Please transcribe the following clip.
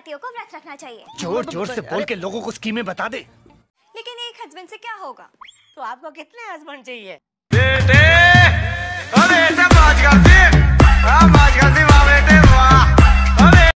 पतियों को व्रत रखना चाहिए। ज़ोर ज़ोर से बोल के लोगों को स्कीमें बता दे। लेकिन एक हस्बैंड से क्या होगा? तो आपको कितने हस्बैंड चाहिए?